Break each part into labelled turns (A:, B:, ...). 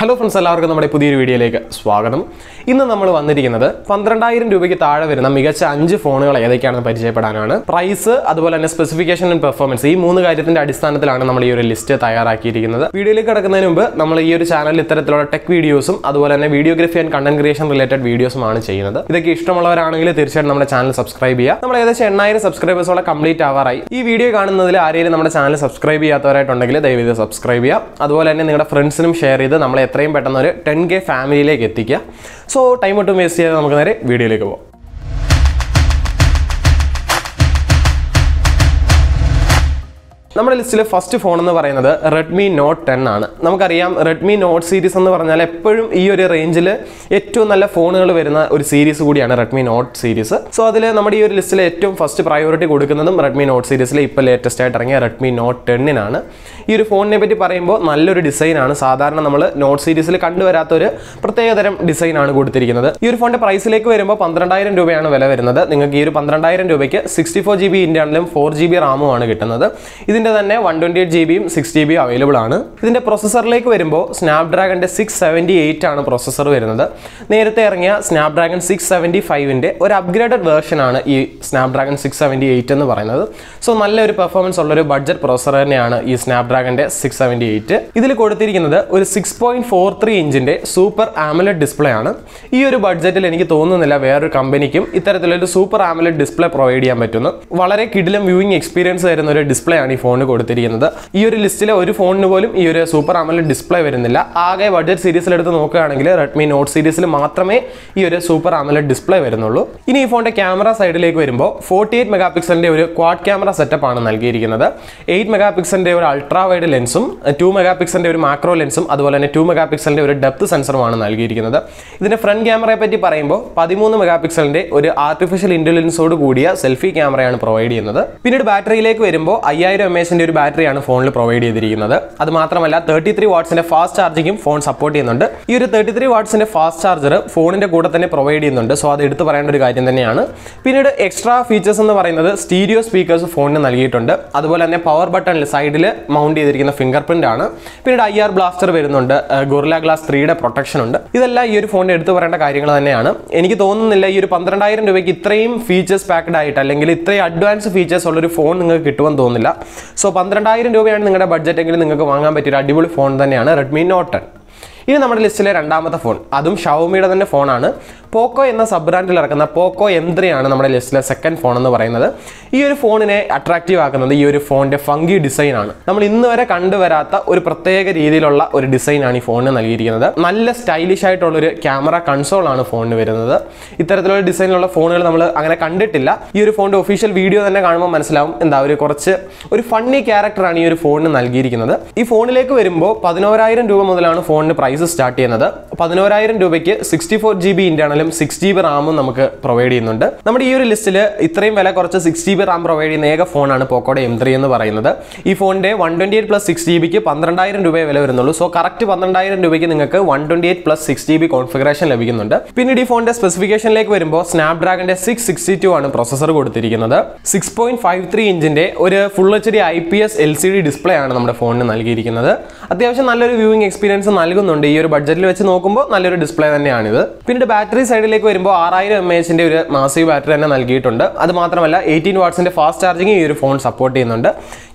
A: Hello friends എല്ലാവർക്കും നമ്മുടെ പുതിയൊരു വീഡിയോയിലേക്ക് സ്വാഗതം. ഇന്ന് നമ്മൾ വന്നിരിക്കുന്നത് പന്ത്രണ്ടായിരം രൂപയ്ക്ക് താഴെ വരുന്ന മികച്ച അഞ്ച് ഫോണുകൾ ഏതൊക്കെയാണെന്ന് പരിചയപ്പെടാനാണ്. പ്രൈസ് അതുപോലെ തന്നെ സ്പെസിഫിക്കേഷൻ ആൻഡ് പെർഫോമൻസ് ഈ മൂന്ന് കാര്യത്തിന്റെ അടിസ്ഥാനത്തിലാണ് നമ്മൾ ഈ ഒരു ലിസ്റ്റ് തയ്യാറാക്കിയിരിക്കുന്നത്. വീഡിയോയിലേക്ക് കിടക്കുന്നതിന് മുമ്പ് നമ്മൾ ഈ ഒരു ചാനലിൽ ഇത്തരത്തിലുള്ള ടെക് വീഡിയോസും അതുപോലെ തന്നെ videography and content creation related വീഡിയോസുമാണ് ചെയ്യുന്നത്. ഇതൊക്കെ ഇഷ്ടമുള്ളവരാണെങ്കിൽ തീർച്ചയായിട്ടും നമ്മുടെ ചാനൽ സബ്സ്ക്രൈബ് ചെയ്യുക. നമ്മൾ ഏകദേശം എണ്ണായിരം സബ്സ്ക്രൈബേഴ്സോളം കംപ്ലീറ്റ് ആവാറായി. ഈ വീഡിയോ കാണുന്നതിൽ ആരെങ്കിലും നമ്മുടെ ചാനൽ സബ്സ്ക്രൈബ് ചെയ്യാത്തവരായിട്ടുണ്ടെങ്കിൽ ദയവ് സബ്സ്ക്രൈബ് ചെയ്യുക. അതുപോലെ തന്നെ നിങ്ങളുടെ ഫ്രണ്ട്സിനും ഷെയർ ചെയ്ത് നമ്മളെ എത്രയും പെട്ടെന്ന് ഒരു ടെൻ കെ ഫാമിലിയിലേക്ക് എത്തിക്കുക. സോ ടൈം ഒട്ടും വേസ്റ്റ് ചെയ്യാതെ നമുക്ക് നേരെ വീഡിയോയിലേക്ക് പോകാം നമ്മുടെ ലിസ്റ്റിലെ ഫസ്റ്റ് ഫോൺ എന്ന് പറയുന്നത് റെഡ്മി നോട്ട് ടെൻ ആണ്. നമുക്കറിയാം റെഡ്മി നോട്ട് സീരീസ് എന്ന് പറഞ്ഞാൽ എപ്പോഴും ഈ ഒരു റേഞ്ചിൽ ഏറ്റവും നല്ല ഫോണുകൾ വരുന്ന ഒരു സീരീസ് കൂടിയാണ് റെഡ്മി നോട്ട് സീരീസ് സോ അതിൽ നമ്മുടെ ഈ ഒരു ലിസ്റ്റിലെ ഏറ്റവും ഫസ്റ്റ് പ്രയോറിറ്റി കൊടുക്കുന്നതും റെഡ്മി നോട്ട് സീരീസിലെ ഇപ്പോൾ ലേറ്റസ്റ്റ് ആയിട്ട് ഇറങ്ങിയ റെഡ്മി നോട്ട് ടെന്നിനാണ് ഈ ഒരു ഫോണിനെ പറ്റി പറയുമ്പോൾ നല്ലൊരു ഡിസൈനാണ് സാധാരണ നമ്മൾ നോട്ട് സീരീസിൽ കണ്ടുവരാത്ത ഒരു പ്രത്യേകതരം ഡിസൈനാണ് കൊടുത്തിരിക്കുന്നത്. ഈ ഒരു ഫോണിന്റെ പ്രൈസിലേക്ക് വരുമ്പോൾ പന്ത്രണ്ടായിരം രൂപയാണ് വില വരുന്നത്. നിങ്ങൾക്ക് ഈ ഒരു പന്ത്രണ്ടായിരം രൂപയ്ക്ക് സിക്സ്റ്റി ഫോർ ജി ബി ഇന്റർണലും ഫോർ ജി ബി റാമുമാണ് കിട്ടുന്നത്. ഇതിന്റെ തന്നെ വൺ ട്വന്റി എയ്റ്റ് ജി ബിയും സിക്സ് ജി ബിയും അവൈലബിൾ ആണ്. ഇതിന്റെ പ്രോസസ്സറിലേക്ക് വരുമ്പോൾ സ്നാപ്ഡ്രാഗന്റെ സിക്സ് സെവന്റി എയ്റ്റ് ആണ് പ്രോസസർ വരുന്നത്. നേരത്തെ ഇറങ്ങിയ സ്നാപ്ഡ്രാഗൺ സിക്സ് സെവന്റി ഫൈവിന്റെ ഒരു അപ്ഗ്രേഡഡ് വേർഷനാണ് ഈ സ്നാപ്ഡ്രാഗൺ സിക്സ് സെവന്റി എയ്റ്റ് എന്ന് പറയുന്നത്. സോ നല്ലൊരു പെർഫോമൻസ് ഉള്ളൊരു ബഡ്ജറ്റ് പ്രൊസസർ തന്നെയാണ് ഈ സ്നാപ്ഡ്രാഗന്റെ സിക്സ് സെവന്റി എയ്റ്റ് ഇതിൽ കൊടുത്തിരിക്കുന്നത് ഒരു സിക്സ് പോയിന്റ് ഫോർ ത്രീ ഇഞ്ചിന്റെ സൂപ്പർ ആമലഡ് ഡിസ്പ്ലേ ആണ്. ഈ ഒരു ബഡ്ജറ്റിൽ എനിക്ക് തോന്നുന്നില്ല വേറൊരു കമ്പനിക്കും ഇത്തരത്തിലൊരു സൂപ്പർ ആമലഡ് ഡിസ്പ്ലേ പ്രൊവൈഡ് ചെയ്യാൻ പറ്റുന്നു. വളരെ കിടിലം വ്യൂയിങ് എക്സ്പീരിയൻസ് തരുന്ന ഒരു ഡിസ്പ്ലേ ആണ് ഈ ഫോണിന് കൊടുത്തിരിക്കുന്നത്. ഈ ഒരു ലിസ്റ്റിലെ ഒരു ഫോണിന് പോലും ഈ ഒരു സൂപ്പർ ആമലഡ് ഡിസ്പ്ലേ വരുന്നില്ല. ആകെ ബഡ്ജറ്റ് സീരീസിൽ എടുത്ത് നോക്കുകയാണെങ്കിൽ റെഡ്മി നോട്ട് സീരീസിൽ മാത്രമേ ഈ ഒരു സൂപ്പർ ആമലഡ് ഡിസ്പ്ലേ വരുന്നുള്ളൂ. ഇനി ഈ ഫോണിന്റെ ക്യാമറ സൈഡിലേക്ക് വരുമ്പോൾ ഫോർട്ടി എയ്റ്റ് മെഗാ പിക്സലിന്റെ ഒരു ക്വാഡ് ക്യാമറ സെറ്റപ്പ് ആണ് നൽകിയിരിക്കുന്നത്. എയ്റ്റ് മെഗാ പിക്സലിന്റെ ഒരു അൾട്രാ വൈഡ് ലെൻസും ടു മെഗാ പിക്സലിന്റെ ഒരു മാക്രോ ലെൻസും അതുപോലെ തന്നെ ടു മെഗാ പിക്സലിന്റെ ഒരു ഡെപ്ത് സെൻസറുമാണ് നൽകിയിരിക്കുന്നത്. ഇതിന്റെ ഫ്രണ്ട് ക്യാമറയെ പറ്റി പറയുമ്പോൾ പതിമൂന്ന് മെഗാ പിക്സലിന്റെ ഒരു ആർട്ടിഫിഷ്യൽ ഇന്റലിജൻസോട് കൂടിയ സെൽഫി ക്യാമറയാണ് പ്രൊവൈഡ് ചെയ്യുന്നത്. പിന്നീട് ബാറ്ററിയിലേക്ക് വരുമ്പോൾ അയ്യായിരം എം എസിന്റെ ഒരു ബാറ്ററിയാണ് ഫോണിൽ പ്രൊവൈഡ് ചെയ്തിരിക്കുന്നത്. അത് മാത്രമല്ല തേർട്ടി ത്രീ വാട്ട്സിന്റെ ഫാസ്റ്റ് ചാർജിങ്ങും ഫോൺ സപ്പോർട്ട് ചെയ്യുന്നുണ്ട്. ഈ ഒരു തേർട്ടി ത്രീ വാട്ട്സിന്റെ ഫാസ്റ്റ് ചാർജർ ഫോണിന്റെ കൂടെ തന്നെ പ്രൊവൈഡ് ചെയ്യുന്നുണ്ട്. സോ അത് എടുത്തു പറയേണ്ട ഒരു കാര്യം തന്നെയാണ്. പിന്നീട് എക്സ്ട്രാ ഫീച്ചേഴ്സ് എന്ന് പറയുന്നത് സ്റ്റീരിയോ സ്പീക്കേഴ്സ് ഫോണിന് നൽകിയിട്ടുണ്ട്. അതുപോലെ തന്നെ പവർ ബട്ടണിൽ സൈഡിൽ മൗണ്ട് ചെയ്തിരിക്കുന്ന ഫിംഗർ പ്രിന്റ് ആണ്. പിന്നീട് ഐ ആർ ബ്ലാസ്റ്റർ വരുന്നുണ്ട്. ഗൊറില ഗ്ലാസ് ത്രീയുടെ പ്രൊട്ടക്ഷൻ ഉണ്ട്. ഇതെല്ലാം ഈ ഒരു ഫോണിന് എടുത്തു പറയേണ്ട കാര്യങ്ങൾ തന്നെയാണ്. എനിക്ക് തോന്നുന്നില്ല ഈ ഒരു പന്ത്രണ്ടായിരം രൂപയ്ക്ക് ഇത്രയും ഫീച്ചേഴ്സ് പാക്ഡ് ആയിട്ട് അല്ലെങ്കിൽ ഇത്രയും അഡ്വാൻസ് ഫീച്ചേഴ്സ് ഉള്ള ഒരു ഫോൺ നിങ്ങൾക്ക് കിട്ടുമെന്ന് തോന്നുന്നില്ല. സോ പന്ത്രണ്ടായിരം രൂപയാണ് നിങ്ങളുടെ ബഡ്ജറ്റ് എങ്കിൽ നിങ്ങൾക്ക് വാങ്ങാൻ പറ്റിയ ഒരു അടിപൊളി ഫോൺ തന്നെയാണ് റെഡ്മി നോട്ട് ടെൻ. ഇനി നമ്മുടെ ലിസ്റ്റിലെ രണ്ടാമത്തെ ഫോൺ അതും ഷവമിയുടെ തന്നെ ഫോണാണ് പോക്കോ എന്ന സബ് ബ്രാൻഡിൽ ഇറക്കുന്ന പോക്കോ എം ത്രീയാണ് നമ്മുടെ ലിസ്റ്റിലെ സെക്കൻഡ് ഫോൺ എന്ന് പറയുന്നത്. ഈ ഒരു ഫോണിനെ അട്രാക്റ്റീവ് ആക്കുന്നത് ഈ ഒരു ഫോണിന്റെ ഫംഗി ഡിസൈൻ ആണ്. നമ്മൾ ഇന്ന് വരെ കണ്ടുവരാത്ത ഒരു പ്രത്യേക രീതിയിലുള്ള ഒരു ഡിസൈൻ ആണ് ഈ ഫോണിന് നൽകിയിരിക്കുന്നത്. നല്ല സ്റ്റൈലിഷ് ആയിട്ടുള്ള ഒരു ക്യാമറ കൺസോൾ ആണ് ഫോണിന് വരുന്നത്. ഇത്തരത്തിലുള്ള ഡിസൈനിലുള്ള ഫോണുകൾ നമ്മൾ അങ്ങനെ കണ്ടിട്ടില്ല. ഈ ഒരു ഫോണിന്റെ ഒഫീഷ്യൽ വീഡിയോ തന്നെ കാണുമ്പോൾ മനസ്സിലാവും എന്താ ഒരു കുറച്ച് ഒരു ഫണ്ണി ക്യാരക്ടറാണ് ഈ ഒരു ഫോണിന് നൽകിയിരിക്കുന്നത്. ഈ ഫോണിലേക്ക് വരുമ്പോൾ പതിനോരായിരം രൂപ മുതലാണ് ഫോണിന് പ്രൈസ് സ്റ്റാർട്ട് ചെയ്യുന്നത്. പതിനോരായിരം രൂപയ്ക്ക് സിക്സ്റ്റി ഫോർ ജി ബി ഇന്റേണലും സിക്സ് ജി ബി റാമും നമുക്ക് പ്രൊവൈഡ് ചെയ്യുന്നുണ്ട്. നമ്മുടെ ഈ ഒരു ലിസ്റ്റിൽ ഇത്രയും വില കുറച്ച് six G B RAM provide ചെയ്യുന്ന ഏക ഫോണാണ് പോക്കോടെ എം ത്രീ എന്ന് പറയുന്നത്. ഈ ഫോണിന്റെ one twenty eight plus six G ബിക്ക് പന്ത്രണ്ടായിരം രൂപയെ വില വരുന്നുള്ളൂ. സോ കറക്റ്റ് പന്ത്രണ്ടായിരം രൂപയ്ക്ക് നിങ്ങൾക്ക് one twenty eight plus six G B configuration ലഭിക്കുന്നുണ്ട്. പിന്നീട് ഈ ഫോണിന്റെ സ്പെസിഫിക്കേഷനിലേക്ക് വരുമ്പോൾ സ്നാപ്ഡ്രാഗന്റെ സിക്സ് സിക്സ്റ്റി ടു ആണ് പ്രൊസസർ കൊടുത്തിരിക്കുന്നത്. സിക്സ് പോയിന്റ് ഫൈവ് ത്രീ ഇഞ്ചിന്റെ ഒരു full H D I P S L C D display ആണ് നമ്മുടെ ഫോണിന് നൽകിയിരിക്കുന്നത്. അത്യാവശ്യം നല്ലൊരു വ്യൂവിംഗ് എക്സ്പീരിയൻസ് നൽകുന്നുണ്ട്. ഈ ഒരു ബഡ്ജറ്റിൽ വെച്ച് നോക്കുമ്പോൾ നല്ലൊരു ഡിസ്പ്ലേ തന്നെയാണിത്. പിന്നീട് ബാറ്ററി സൈഡിലേക്ക് വരുമ്പോൾ ആറായിരം എം എച്ചിന്റെ ഒരു മാസീവ് ബാറ്ററി തന്നെ നൽകിയിട്ടുണ്ട്. അത് മാത്രമല്ല എയ്റ്റീൻ വാട്ട്സിന്റെ ഫാസ്റ്റ് ചാർജിങ് ഈ ഒരു ഫോൺ സപ്പോർട്ട് ചെയ്യുന്നുണ്ട്.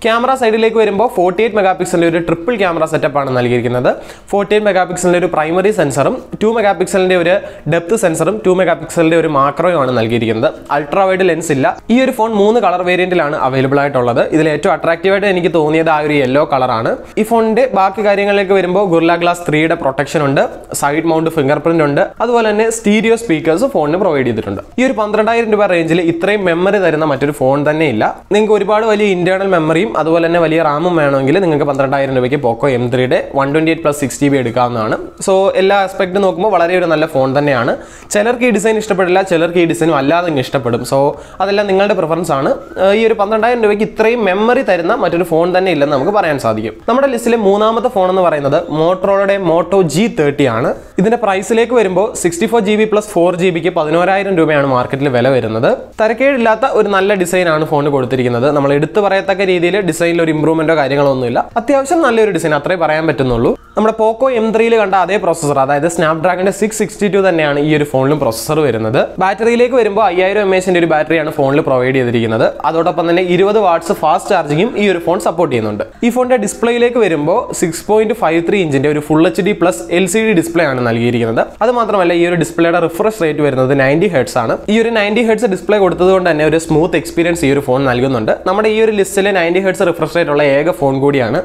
A: ക്യാമറ സൈഡിലേക്ക് വരുമ്പോൾ ഫോർട്ടി എയ്റ്റ് മെഗാ പിക്സലിന്റെ ഒരു ട്രിപ്പിൾ ക്യാമറ സെറ്റപ്പ് ആണ് നൽകിയിരിക്കുന്നത്. ഫോർട്ടി എയ്റ്റ് മെഗാ പിക്സലിന്റെ ഒരു പ്രൈമറി സെൻസറും ടു മെഗാ പിക്സലിന്റെ ഒരു ഡെപ്ത് സെൻസറും ടു മെഗാ പിക്സലിന്റെ ഒരു മാക്രോയും ആണ് നൽകിയിരിക്കുന്നത്. അൾട്രാ വൈഡ് ലെൻസ് ഇല്ല. ഈ ഒരു ഫോൺ മൂന്ന് കളർ വേരിയന്റിലാണ് അവൈലബിൾ ആയിട്ടുള്ളത്. ഇതിൽ ഏറ്റവും അട്രാക്റ്റീവായിട്ട് എനിക്ക് തോന്നിയത് ആ ഒരു യെല്ലോ കളറാണ് ഈ ഫോണിന്റെ ബാക്കി കാര്യങ്ങളിലേക്ക് വരുമ്പോൾ ഗുർല ഗ്ലാസ് ത്രീയുടെ പ്രൊട്ടക്ഷൻ ഉണ്ട്. സൈഡ് മൗണ്ട് ഫിംഗർ പ്രിന്റ് ഉണ്ട്. അതുപോലെ തന്നെ സ്റ്റീരിയോ സ്പീക്കേഴ്സ് ഫോണിന് പ്രൊവൈഡ് ചെയ്തിട്ടുണ്ട്. ഈ ഒരു പന്ത്രണ്ടായിരം രൂപ റേഞ്ചിൽ ഇത്രയും മെമ്മറി തരുന്ന മറ്റൊരു ഫോൺ തന്നെ ഇല്ല നിങ്ങൾക്ക് ഒരുപാട് വലിയ ഇന്റേണൽ മെമ്മറിയും അതുപോലെ തന്നെ വലിയ റാമും വേണമെങ്കിൽ നിങ്ങൾക്ക് പന്ത്രണ്ടായിരം രൂപയ്ക്ക് പോക്കോ എം ത്രീയുടെ one twenty eight plus six G B എടുക്കാവുന്നതാണ്. സോ എല്ലാ ആസ്പെക്ട് നോക്കുമ്പോൾ വളരെ ഒരു നല്ല ഫോൺ തന്നെയാണ്. ചിലർക്ക് ഈ ഡിസൈൻ ഇഷ്ടപ്പെടില്ല ചിലർക്ക് ഈ ഡിസൈനും അല്ലാതെ ഇഷ്ടപ്പെടും. സോ അതെല്ലാം നിങ്ങളുടെ പ്രിഫറൻസ് ആണ്. ഈ ഒരു പന്ത്രണ്ടായിരം രൂപയ്ക്ക് ഇത്രയും മെമ്മറി തരുന്ന മറ്റൊരു ഫോൺ തന്നെ ഇല്ലെന്ന് നമുക്ക് പറയാൻ സാധിക്കും. നമ്മുടെ ലിസ്റ്റിലെ മൂന്നാമത്തെ ഫോൺ എന്ന് പറയുന്നത് മോട്ടറോളയുടെ മോട്ടോ ജി തേർട്ടി ആണ്. ഇതിന്റെ പ്രൈസിലേക്ക് വരുമ്പോൾ sixty four G B plus four G ബിക്ക് പതിനോരായിരം രൂപയാണ് മാർക്കറ്റിൽ വില വരുന്നത്. തരക്കേടില്ലാത്ത ഒരു നല്ല ഡിസൈനാണ് ഫോൺ കൊടുത്തിരിക്കുന്നത്. നമ്മൾ എടുത്തു പറയത്തക്ക രീതിയിൽ ഡിസൈനിൽ ഒരു ഇമ്പ്രൂവ്മെന്റോ കാര്യങ്ങളോ ഒന്നുമില്ല. അത്യാവശ്യം നല്ലൊരു ഡിസൈൻ അത്രേ പറയാൻ പറ്റുന്നുള്ളൂ. നമ്മുടെ പോക്കോ എം ത്രീയിൽ കണ്ട അതേ പ്രോസസർ അതായത് സ്നാപ്ഡ്രാഗണിന്റെ സിക്സ് സിക്സ്റ്റി ടു തന്നെയാണ് ഈ ഒരു ഫോണിലും പ്രോസസർ വരുന്നത്. ബാറ്ററിയിലേക്ക് വരുമ്പോൾ അയ്യായിരം എം എച്ചിന്റെ ഒരു ബാറ്ററിയാണ് ഫോണിൽ പ്രൊവൈഡ് ചെയ്തിരിക്കുന്നത്. അതോടൊപ്പം തന്നെ ഇരുപത് വാട്ട്സ് ഫാസ്റ്റ് ചാർജിങ്ങും ഈ ഒരു ഫോൺ സപ്പോർട്ട് ചെയ്യുന്നുണ്ട്. ഈ ഫോണിന്റെ ഡിസ്പ്ലേയിലേക്ക് വരുമ്പോൾ സിക്സ് പോയിന്റ് ഫൈവ് ത്രീ ഇഞ്ചിന്റെ ഒരു full H D plus L C D display ആണ് നൽകിയിരിക്കുന്നത്. അത് മാത്രമല്ല ഈ ഒരു ഡിസ്പ്ലേയുടെ റിഫ്രഷ് റേറ്റ് വരുന്നത് നയന്റി ഹെഡ്സ് ആണ്. ഈ ഒരു നയന്റി ഹെഡ്സ് ഡിസ്പ്ലേ കൊടുത്തതുകൊണ്ട് തന്നെ ഒരു സ്മൂത്ത് എക്സ്പീരിയൻസ് ഈ ഒരു ഫോൺ നൽകുന്നുണ്ട്. നമ്മുടെ ഈ ഒരു ലിസ്റ്റിലെ നയന്റി ഹെഡ്സ് റിഫ്രഷ് റേറ്റ് ഉള്ള ഏക ഫോൺ കൂടിയാണ്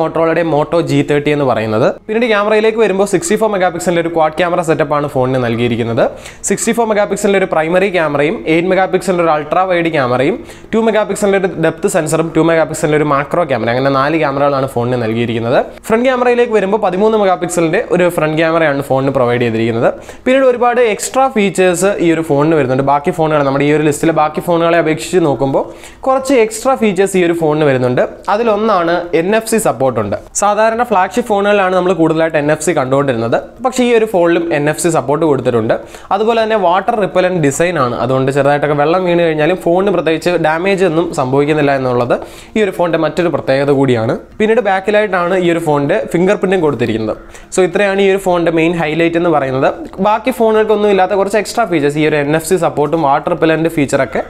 A: മോട്ടോളയുടെ മോട്ടോ ജി തേർട്ടി എന്ന് പറയുന്നത്. പിന്നീട് ക്യാമറയിലേക്ക് വരുമ്പോൾ സിക്സ്റ്റി ഫോർ മെഗാ പിക്സലിന്റെ ഒരു ക്വാഡ് ക്യാമറ സെറ്റപ്പാണ് ഫോണിന് നൽകിയിരിക്കുന്നത്. സിക്സ്റ്റി ഫോർ മെഗാ പിക്സലിന്റെ ഒരു പ്രൈമറി ക്യാമറയും എയ്റ്റ് മെഗാ പിക്സലിന്റെ ഒരു അൾട്രാ വൈഡ് ക്യാമറയും ടു മെഗാ പിക്സലിന്റെ ഒരു ഡെപ്ത് സെൻസറും ടു മെഗാ പിക്സലിന്റെ ഒരു മാക്രോ ക്യാമറ അങ്ങനെ നാല് ക്യാമറകളാണ് ഫോണിന് നൽകിയിരിക്കുന്നത്. ഫ്രണ്ട് ക്യാമറയിലേക്ക് വരുമ്പോൾ പതിമൂന്ന് മെഗാ പിക്സലിന്റെ ഒരു ഫ്രണ്ട് ക്യാമറയാണ് ഫോണിന് പ്രൊവൈഡ് ചെയ്തിരിക്കുന്നത്. പിന്നീട് ഒരുപാട് എക്സ്ട്രാ ഫീച്ചേഴ്സ് ഈ ഒരു ഫോണിന് വരുന്നുണ്ട്. ബാക്കി ഫോണുകൾ നമ്മുടെ ഈ ഒരു ലിസ്റ്റിലെ ബാക്കി ഫോണുകളെ അപേക്ഷിച്ച് നോക്കുമ്പോൾ കുറച്ച് എക്സ്ട്രാ ഫീച്ചേഴ്സ് ഈ ഒരു ഫോണിന് വരുന്നുണ്ട്. അതിലൊന്നാണ് എൻ എഫ് സി സപ്പോർട്ടുണ്ട് സാധാരണ ഫ്ലാഗ്ഷിപ്പ് ഫോണുകളിലാണ് നമ്മൾ കൂടുതലായിട്ട് എൻ എഫ് സി കണ്ടുകൊണ്ടിരുന്നത്. പക്ഷേ ഈ ഒരു ഫോണിലും എൻ എഫ് സി സപ്പോർട്ട് കൊടുത്തിട്ടുണ്ട്. അതുപോലെ തന്നെ വാട്ടർ റിപ്പലന്റ് ഡിസൈൻ ആണ്. അതുകൊണ്ട് ചെറുതായിട്ടൊക്കെ വെള്ളം വീണ് കഴിഞ്ഞാലും ഫോണിന് പ്രത്യേകിച്ച് ഡാമേജ് ഒന്നും സംഭവിക്കുന്നില്ല എന്നുള്ളത് ഈ ഒരു ഫോണിന്റെ മറ്റൊരു പ്രത്യേകത കൂടിയാണ്. പിന്നീട് ബാക്കിലായിട്ടാണ് ഈ ഒരു ഫോണിന്റെ ഫിംഗർ പ്രിന്റും കൊടുത്തിരിക്കുന്നത്. സോ ഇത്രയാണ് ഈ ഒരു ഫോണിന്റെ മെയിൻ ഹൈലൈറ്റ് എന്ന് പറയുന്നത്. ബാക്കി ഫോണുകൾക്കൊന്നും ഇല്ലാത്ത കുറച്ച് എക്സ്ട്രാ ഫീച്ചേഴ്സ് ഈ ഒരു എൻ എഫ് സി സപ്പോർട്ടും വാട്ടർ റിപ്പലന്റ് ഫീച്ചറൊക്കെ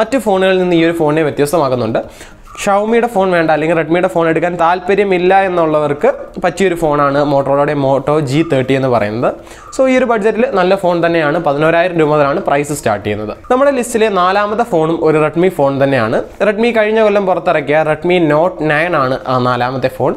A: മറ്റ് ഫോണുകളിൽ നിന്ന് ഈ ഒരു ഫോണിനെ വ്യത്യസ്തമാക്കുന്നുണ്ട്. ഷൗമിയുടെ ഫോൺ വേണ്ട അല്ലെങ്കിൽ റെഡ്മിയുടെ ഫോൺ എടുക്കാൻ താല്പര്യമില്ല എന്നുള്ളവർക്ക് പറ്റിയൊരു ഫോണാണ് മോട്ടോറോയുടെ മോട്ടോ ജി തേർട്ടി എന്ന് പറയുന്നത്. സോ ഈ ഒരു ബഡ്ജറ്റിൽ നല്ല ഫോൺ തന്നെയാണ്. പതിനോരായിരം രൂപ മുതലാണ് പ്രൈസ് സ്റ്റാർട്ട് ചെയ്യുന്നത്. നമ്മുടെ ലിസ്റ്റിലെ നാലാമത്തെ ഫോണും ഒരു റെഡ്മി ഫോൺ തന്നെയാണ്. റെഡ്മി കഴിഞ്ഞ കൊല്ലം പുറത്തിറക്കിയ റെഡ്മി നോട്ട് നയൻ ആണ് ആ നാലാമത്തെ ഫോൺ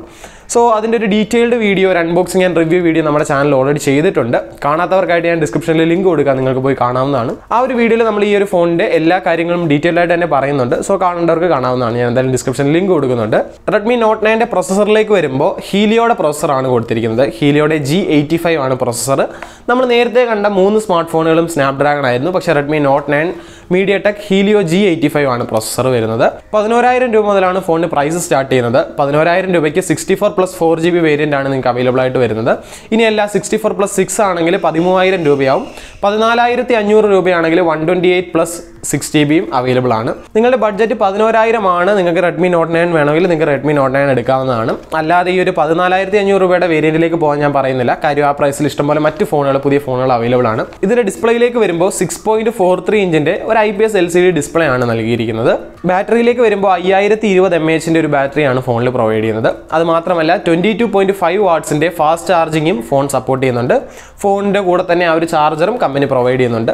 A: സോ അതിന്റെ ഒരു ഡീറ്റെയിൽഡ് വീഡിയോ ഒരു അൺബോക്സിംഗ് ആൻഡ് റിവ്യൂ വീഡിയോ നമ്മുടെ ചാനൽ ഓൾറെഡി ചെയ്തിട്ടുണ്ട്. കാണാത്തവർക്കായിട്ട് ഞാൻ ഡിസ്ക്രിപ്ഷനിൽ ലിങ്ക് കൊടുക്കാം. നിങ്ങൾക്ക് പോയി കാണാവുന്നതാണ്. ആ ഒരു വീഡിയോയിൽ നമ്മൾ ഈ ഒരു ഫോണിന്റെ എല്ലാ കാര്യങ്ങളും ഡീറ്റെയിൽ ആയിട്ട് തന്നെ പറയുന്നുണ്ട്. സോ കാണേണ്ടവർക്ക് കാണാവുന്നതാണ്. ഞാൻ എന്തായാലും ഡിസ്ക്രിപ്ഷനിൽ ലിങ്ക് കൊടുക്കുന്നുണ്ട്. റെഡ്മി നോട്ട് നയന്റെ പ്രോസസറിലേക്ക് വരുമ്പോൾ ഹീലിയോയുടെ പ്രൊസസ്സറാണ് കൊടുത്തിരിക്കുന്നത്. ഹീലിയോയുടെ ജി എയ്റ്റി ഫൈവ് ആണ് പ്രൊസസ്സർ നമ്മൾ നേരത്തെ കണ്ട മൂന്ന് സ്മാർട്ട് ഫോണുകളും സ്നാപ്ഡ്രാഗൺ ആയിരുന്നു. പക്ഷെ Redmi note nine MediaTek Helio G eighty five ആണ് പ്രോസസർ വരുന്നത്. പതിനോരായിരം രൂപ മുതലാണ് ഫോണിന് പ്രൈസ് സ്റ്റാർട്ട് ചെയ്യുന്നത്. പതിനോരായിരം രൂപയ്ക്ക് sixty four plus four G B variant ആണ് നിങ്ങൾക്ക് അവൈലബിൾ ആയിട്ട് വരുന്നത്. ഇനി എല്ലാ സിക്സ്റ്റി ഫോർ പ്ലസ് സിക്സ് ആണെങ്കിൽ പതിമൂവായിരം രൂപയാവും. പതിനാലായിരത്തി അഞ്ഞൂറ് രൂപയാണെങ്കിൽ one twenty eight plus six G ബിയും അവൈലബിൾ ആണ്. നിങ്ങളുടെ ബഡ്ജറ്റ് പതിനോരായിരം ആണ്. നിങ്ങൾക്ക് റെഡ്മി നോട്ട് നയൻ വേണമെങ്കിൽ നിങ്ങൾക്ക് റെഡ്മി നോട്ട് നയൻ എടുക്കാവുന്നതാണ്. അല്ലാതെ ഈ ഒരു പതിനാലായിരത്തി അഞ്ഞൂറ് രൂപയുടെ വേരിയന്റിലേക്ക് പോകാൻ ഞാൻ പറയുന്നില്ല. കാര്യം ആ പ്രൈസിൽ ഇഷ്ടംപോലെ മറ്റ് ഫോണുകൾ പുതിയ ഫോണുകൾ അവൈലബിൾ ആണ്. ഇതിന്റെ ഡിസ്പ്ലേയിലേക്ക് വരുമ്പോൾ സിക്സ് പോയിന്റ് ഫോർ ത്രീ ഇഞ്ചിന്റെ ഒരു I P S L C D display ആണ് നൽകിയിരിക്കുന്നത്. ബാറ്ററിയിലേക്ക് വരുമ്പോൾ അയ്യായിരത്തി ഇരുപത് എം എച്ചിന്റെ ഒരു ബാറ്ററിയാണ് ഫോണിൽ പ്രൊവൈഡ് ചെയ്യുന്നത്. അത് മാത്രമല്ല ട്വന്റി ടു പോയിന്റ് ഫൈവ് വാട്ട്സിന്റെ ഫാസ്റ്റ് ചാർജിങ്ങും ഫോൺ സപ്പോർട്ട് ചെയ്യുന്നുണ്ട്. ഫോണിന്റെ കൂടെ തന്നെ ആ ഒരു ചാർജറും കമ്പനി പ്രൊവൈഡ് ചെയ്യുന്നുണ്ട്.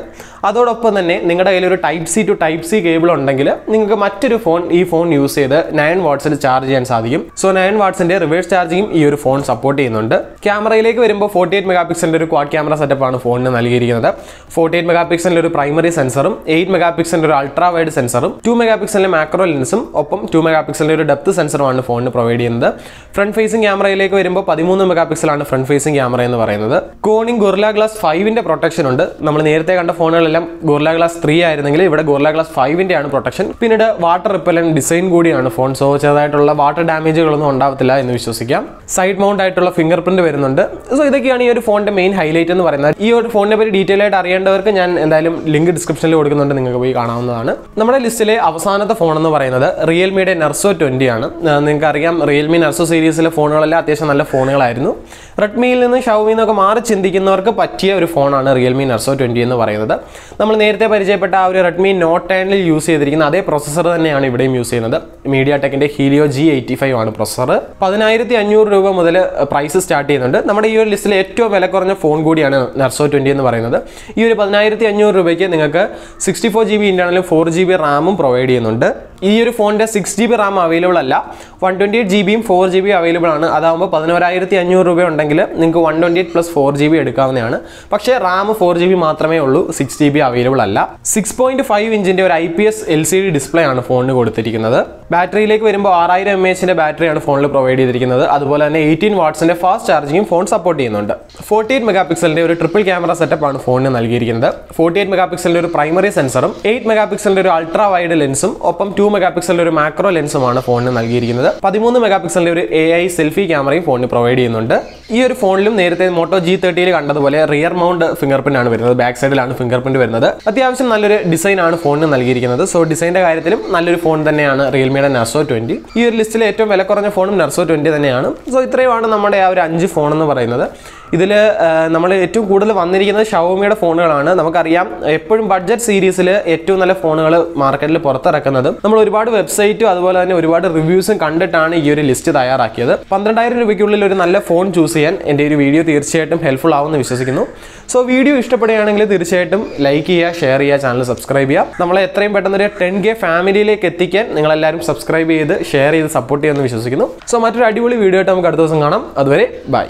A: അതോടൊപ്പം തന്നെ നിങ്ങളുടെ കയ്യിൽ ഒരു C to type C cable ഉണ്ടെങ്കിൽ നിങ്ങൾക്ക് മറ്റൊരു ഫോൺ ഈ ഫോൺ യൂസ് ചെയ്ത് നയൻ വാട്ട്സിൽ ചാർജ് ചെയ്യാൻ സാധിക്കും. സോ നയൻ വാട്ട്സിന്റെ റിവേഴ്സ് ചാർജിങ്ങും ഈ ഒരു ഫോൺ സപ്പോർട്ട് ചെയ്യുന്നുണ്ട്. ക്യാമറയിലേക്ക് വരുമ്പോൾ ഫോർട്ടി എയ്റ്റ് മെഗാ പിക്സലിന്റെ ഒരു ക്വാഡ് ക്യാമറ സെറ്റപ്പ് ആണ് ഫോണിന് നൽകിയിരിക്കുന്നത്. ഫോർട്ടി എയ്റ്റ് മെഗാ പിക്സലിന്റെ ഒരു പ്രൈമറി സെൻസറും എയ്റ്റ് മെഗാ പിക്സലിന്റെ ഒരു അൾട്രാ വൈഡ് സെൻസറും ടു മെഗാ പിക്സലിന്റെ മാക്രോ ലെൻസും ഒപ്പം ടു മെഗാ പിക്സലിന്റെ ഒരു ഡെപ്ത് സെൻസറുമാണ് ഫോണിന് പ്രൊവൈഡ് ചെയ്യുന്നത്. ഫ്രണ്ട് ഫേസിംഗ് ക്യാമറയിലേക്ക് വരുമ്പോൾ പതിമൂന്ന് മെഗാ പിക്സലാണ് ഫ്രണ്ട് ഫേസിംഗ് ക്യാമറ എന്ന് പറയുന്നത്. കോണിംഗ് ഗുർല ഗ്ലാസ് ഫൈവിന്റെ പ്രൊട്ടക്ഷൻ ഉണ്ട്. നമ്മൾ നേരത്തെ കണ്ട ഫോണുകളെല്ലാം ഗുർല ഗ്ലാസ് ത്രീ ആയിരുന്നെങ്കിൽ ഇവിടെ ഗോർല ഗ്ലാസ് ഫൈവിന്റെ ആണ് പ്രൊട്ടക്ഷൻ പിന്നീട് വാട്ടർ റിപ്പലൻ ഡിസൈൻ കൂടിയാണ് ഫോൺ സോ ചെറുതായിട്ടുള്ള വാട്ടർ ഡാമേജുകളൊന്നും ഉണ്ടാവത്തില്ല എന്ന് വിശ്വസിക്കാം. സൈഡ് മൗണ്ട് ആയിട്ടുള്ള ഫിംഗർ പ്രിന്റ് വരുന്നുണ്ട്. സോ ഇതൊക്കെയാണ് ഈ ഒരു ഫോണിന്റെ മെയിൻ ഹൈലൈറ്റ് എന്ന് പറയുന്നത്. ഈ ഒരു ഫോണിനെ പറ്റി ഡീറ്റെയിൽ ആയിട്ട് അറിയേണ്ടവർക്ക് ഞാൻ എന്തായാലും ലിങ്ക് ഡിസ്ക്രിപ്ഷനിൽ കൊടുക്കുന്നുണ്ട്. നിങ്ങൾക്ക് പോയി കാണാവുന്നതാണ്. നമ്മുടെ ലിസ്റ്റിലെ അവസാനത്തെ ഫോൺ എന്ന് പറയുന്നത് റിയൽമിയുടെ നെർസോ ട്വന്റി ആണ്. നിങ്ങൾക്ക് അറിയാം റിയൽമി നെർസോ സീരീസിലെ ഫോണുകളെല്ലാം അത്യാവശ്യം നല്ല ഫോണുകളായിരുന്നു റെഡ്മിയിൽ നിന്ന് ഷൗമിയിൽ നിന്നൊക്കെ മാറി ചിന്തിക്കുന്നവർക്ക് പറ്റിയ ഒരു ഫോണാണ് റിയൽമി നർസോ ട്വന്റി എന്ന് പറയുന്നത്. നമ്മൾ നേരത്തെ പരിചയപ്പെട്ട ആ ഒരു റെഡ്മി നോട്ട് ടെനിൽ യൂസ് ചെയ്തിരിക്കുന്ന അതേ പ്രൊസസ്സർ തന്നെയാണ് ഇവിടെയും യൂസ് ചെയ്യുന്നത്. മീഡിയ ടെക്കിന്റെ ഹീലിയോ ജി എയ്റ്റി ഫൈവ് ആണ് പ്രൊസസ്സർ പതിനായിരത്തി അഞ്ഞൂറ് രൂപ മുതൽ പ്രൈസ് സ്റ്റാർട്ട് ചെയ്യുന്നുണ്ട്. നമ്മുടെ ഈ ഒരു ലിസ്റ്റിലെ ഏറ്റവും വില കുറഞ്ഞ ഫോൺ കൂടിയാണ് നർസോ ട്വന്റി എന്ന് പറയുന്നത്. ഈ ഒരു പതിനായിരത്തി അഞ്ഞൂറ് രൂപയ്ക്ക് നിങ്ങൾക്ക് സിക്സ്റ്റി ഫോർ ജി ബി ഇന്റർണലും ഫോർ ജി ബി റാമും പ്രൊവൈഡ് ചെയ്യുന്നുണ്ട്. ഈ ഒരു ഫോണിന്റെ six G B RAM available അല്ല വൺ ട്വന്റി എയ്റ്റ് ജി ബിയും ഫോർ ജി ബി അവൈലബിൾ ആണ്. അതാകുമ്പോൾ പതിനോരായിരത്തി അഞ്ഞൂറ് രൂപ ഉണ്ടെങ്കിൽ നിങ്ങൾക്ക് one twenty eight plus four G B എടുക്കാവുന്നതാണ്. പക്ഷേ റാം ഫോർ ജി ബി മാത്രമേ ഉള്ളൂ സിക്സ് ജി ബി അവൈലബിൾ അല്ല. സിക്സ് പോയിന്റ് ഫൈവ് ഇഞ്ചിന്റെ ഒരു I P S L C D display ആണ് ഫോണിന് കൊടുത്തിരിക്കുന്നത്. ബാറ്ററിയിലേക്ക് വരുമ്പോൾ ആറായിരം എം എച്ചിന്റെ ബാറ്ററിയാണ് ഫോണിൽ പ്രൊവൈഡ് ചെയ്തിരിക്കുന്നത്. അതുപോലെ തന്നെ എയ്റ്റീൻ വാട്ട്സിന്റെ ഫാസ്റ്റ് ചാർജിങ്ങും ഫോൺ സപ്പോർട്ട് ചെയ്യുന്നുണ്ട്. ഫോർട്ടി എയ്റ്റ് മെഗാ പിക്സലിന്റെ ഒരു ട്രിപ്പിൾ ക്യാമറ സെറ്റപ്പ് ആണ് ഫോണിന് നൽകിയിരിക്കുന്നത്. ഫോർട്ടി എയ്റ്റ് മെഗാ പിക്സലിന്റെ ഒരു പ്രൈമറി സെൻസറും എയ്റ്റ് മെഗാ പിക്സലിന്റെ ഒരു അൾട്രാ വൈഡ് ലെൻസും ഒപ്പം ടു മെഗാ പിക്സലിന്റെ ഒരു മാക്രോ ലെൻസുമാണ് ഫോണിന് നൽകിയിരിക്കുന്നത്. പതിമൂന്ന് മെഗാ പിക്സലിന്റെ ഒരു എ ഐ സെൽഫി ക്യാമറയും ഫോണിന് പ്രൊവൈഡ് ചെയ്യുന്നുണ്ട്. ഈ ഒരു ഫോണിലും നേരത്തെ മോട്ടോ ജി തേർട്ടിയിൽ കണ്ടതുപോലെ റിയർ മൗണ്ട് ഫിംഗർ പ്രിന്റ് ആണ് വരുന്നത്. ബാക്ക് സൈഡിലാണ് ഫിംഗർ പ്രിന്റ് വരുന്നത്. അത്യാവശ്യം നല്ലൊരു ഡിസൈൻ ആണ് ഫോണിന് നൽകിയിരിക്കുന്നത്. സോ ഡിസൈന്റെ കാര്യത്തിലും നല്ലൊരു ഫോൺ തന്നെയാണ് റിയൽമിയുടെ നർസോ ട്വന്റി ഈ ഒരു ലിസ്റ്റിലെ ഏറ്റവും വില കുറഞ്ഞ ഫോണും നർസോ ട്വന്റി തന്നെയാണ്. സോ ഇത്രയുമാണ് നമ്മുടെ ആ ഒരു അഞ്ച് ഫോൺ എന്ന് പറയുന്നത്. ഇതിൽ നമ്മൾ ഏറ്റവും കൂടുതൽ വന്നിരിക്കുന്നത് ഷവോമിയുടെ ഫോണുകളാണ്. നമുക്കറിയാം എപ്പോഴും ബഡ്ജറ്റ് സീരീസിൽ ഏറ്റവും നല്ല ഫോണുകൾ മാർക്കറ്റിൽ പുറത്തിറക്കുന്നത്. നമ്മൾ ഒരുപാട് വെബ്സൈറ്റും അതുപോലെ തന്നെ ഒരുപാട് റിവ്യൂസും കണ്ടിട്ടാണ് ഈ ഒരു ലിസ്റ്റ് തയ്യാറാക്കിയത്. പന്ത്രണ്ടായിരം രൂപയ്ക്കുള്ളിൽ ഒരു നല്ല ഫോൺ ചൂസ് ചെയ്യാൻ എന്റെ ഒരു വീഡിയോ തീർച്ചയായിട്ടും ഹെൽപ്ഫുൾ ആവുമെന്ന് വിശ്വസിക്കുന്നു. സോ വീഡിയോ ഇഷ്ടപ്പെടുകയാണെങ്കിൽ തീർച്ചയായിട്ടും ലൈക്ക് ചെയ്യുക ഷെയർ ചെയ്യുക ചാനൽ സബ്സ്ക്രൈബ് ചെയ്യുക. നമ്മളെ എത്രയും പെട്ടെന്ന് ഒരു ടെൻ കെ ഫാമിലിയിലേക്ക് എത്തിക്കാൻ നിങ്ങളെല്ലാവരും സബ്സ്ക്രൈബ് ചെയ്ത് ഷെയർ ചെയ്ത് സപ്പോർട്ട് ചെയ്യുമെന്ന് വിശ്വസിക്കുന്നു. സോ മറ്റൊരു അടിപൊളി വീഡിയോ ആയിട്ട് നമുക്ക് അടുത്ത ദിവസം കാണാം. അതുവരെ ബൈ